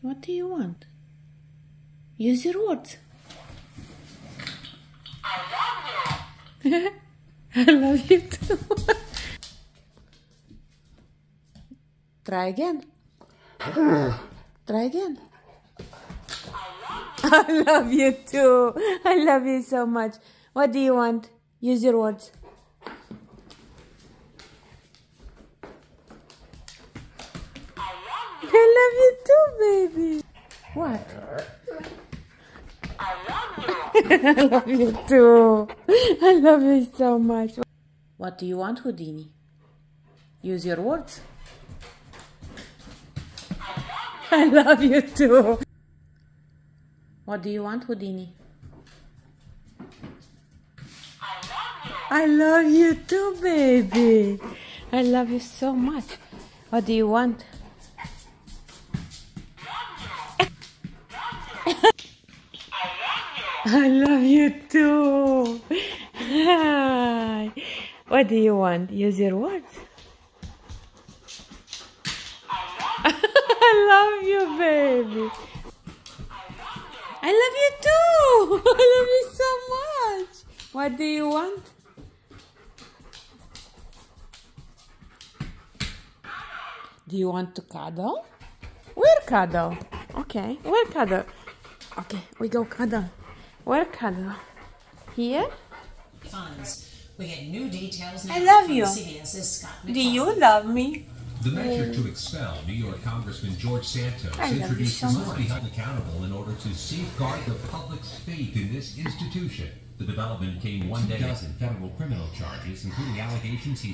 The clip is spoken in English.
What do you want? Use your words. I love you. I love you too. Try again. Try again. I love you too. I love you so much. What do you want? Use your words. I love you. I love you too, baby. What? I love you. I love you too. I love you so much. What do you want, Houdini? Use your words. I love you too. What do you want, Houdini? I love you too, baby. I love you so much. What do you want? I love you too. Hi. What do you want? Use your words. I love you, baby. I love you too. I love you so much. What do you want? Do you want to cuddle? Where cuddle? Okay, where cuddle? Okay, we go cuddle. Where cuddle? Here? funds. We get new details now I love you. CBS's Scott Do you love me? The measure to expel New York Congressman George Santos I introduced so must be held accountable in order to safeguard the public's faith in this institution. The development came one day. dozen federal criminal charges, including allegations he